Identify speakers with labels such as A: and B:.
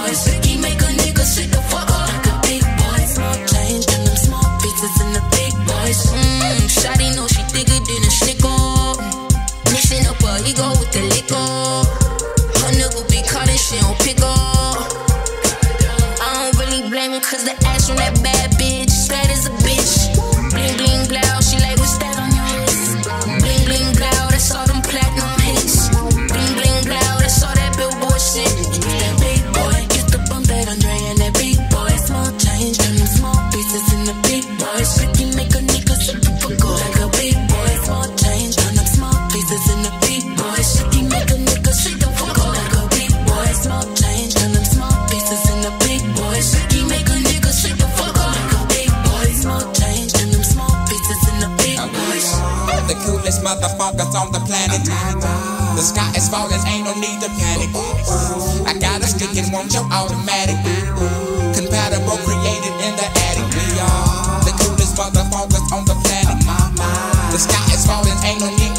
A: voice. He make a nigga sit the fuck up.
B: baddest motherfuckers on the planet. The sky is falling, ain't no need to panic. I got a stick and want your automatic. Compatible, created in the attic. We are the coolest motherfuckers on the planet. The sky is falling, ain't no need